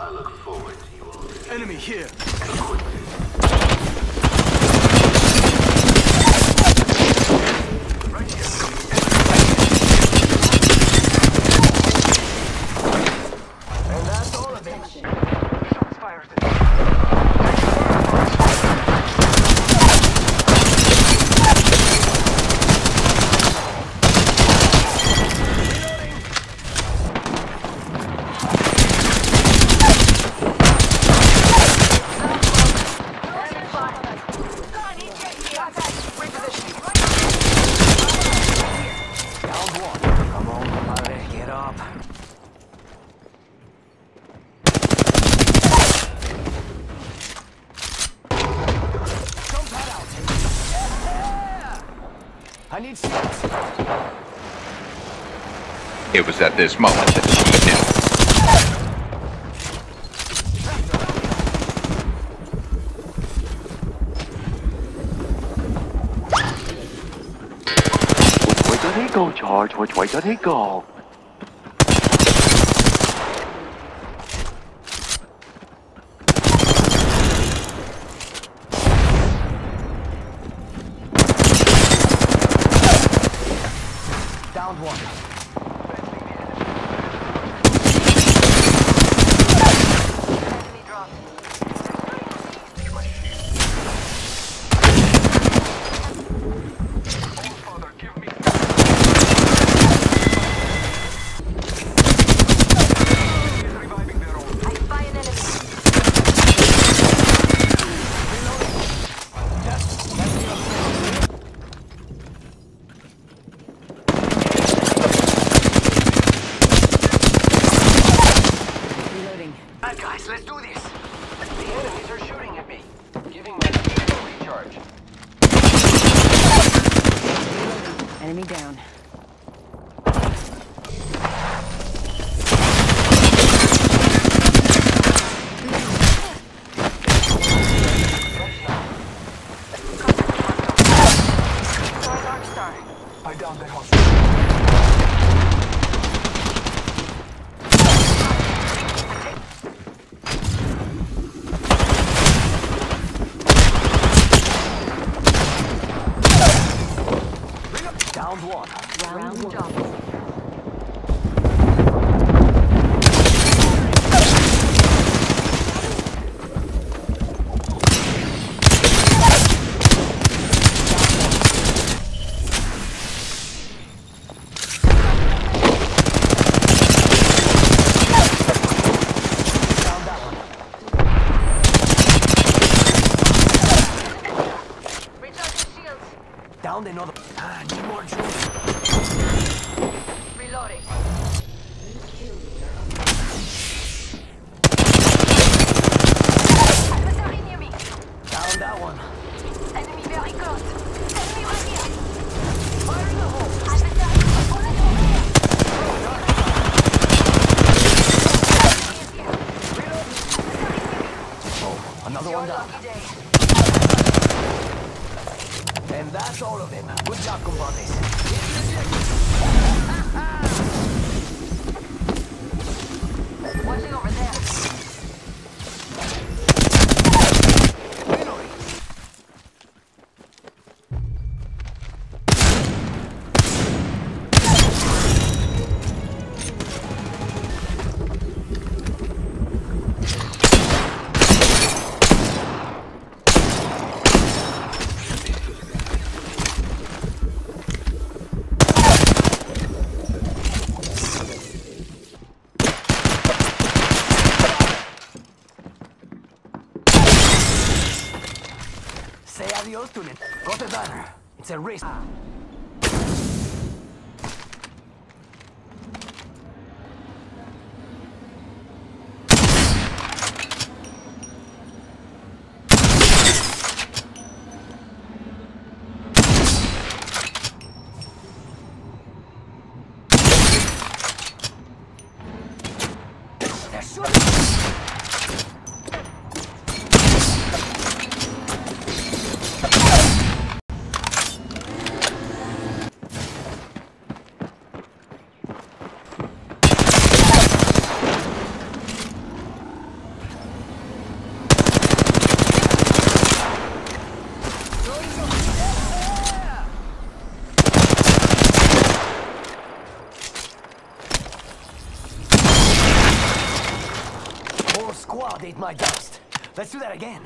I look forward to you all Enemy here. And that's all of it. Shots fired. Down one. Come on, padre, get up. Jump that out. Yeah! I need shields. It was at this moment that she knew. Which way did he go, George? Which way did he go? Down one. Enemy down. Destroy Dark Star. I downed the hostile. Down one. Round one. Down that one. Recharging shields. Down. Ah, need more juice. Reloading. Adversary near me. Down that one. Enemy very close. Enemy right here. Fire in the hole. Adversary. Opponent over here. Enemy is here. Oh, another Your one down. lucky day. And that's all of them. Good job, compadres. It's a risk. Oh, I'll date my dust. Let's do that again.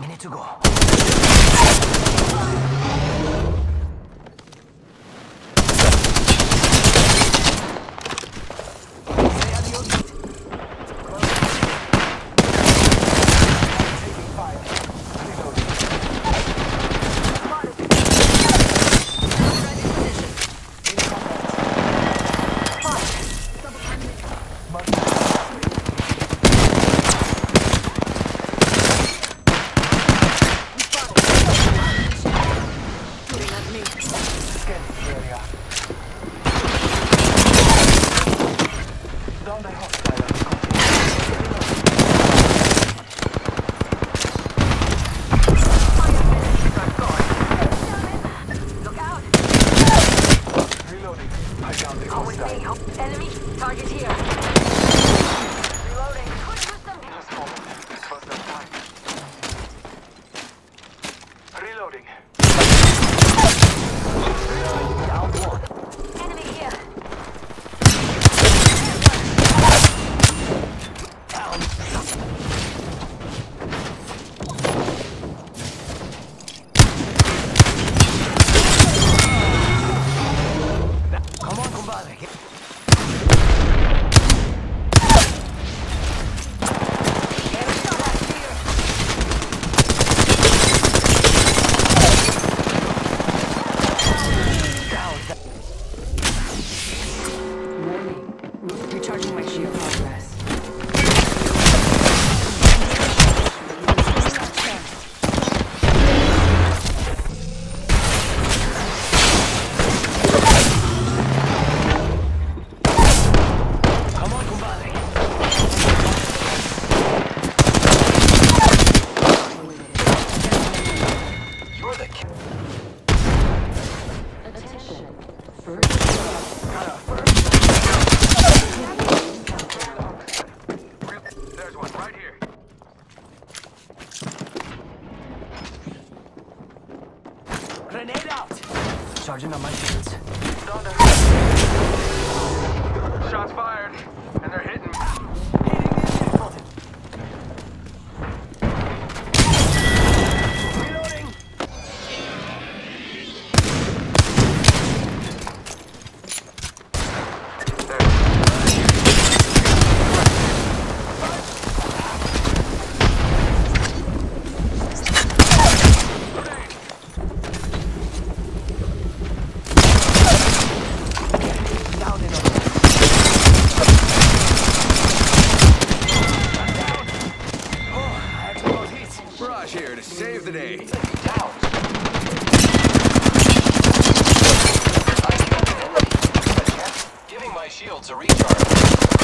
We need to go. Recharging my shield progress. Shots fired, and they're shields are recharged.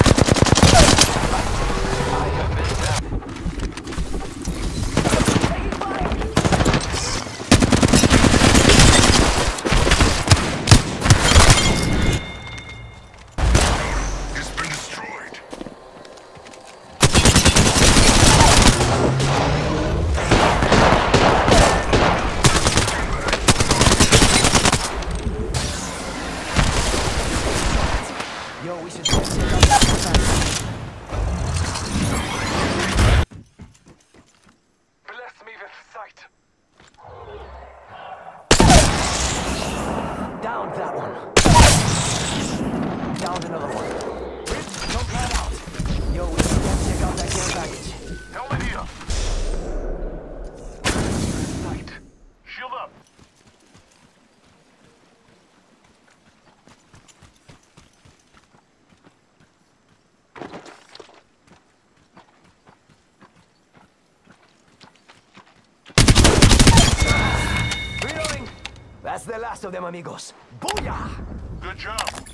Of them, amigos. Booyah! Good job.